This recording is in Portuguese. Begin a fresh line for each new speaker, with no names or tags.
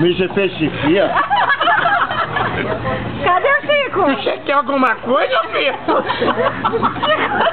Me especifica.
Cadê o Chico?
Você quer alguma coisa, filho?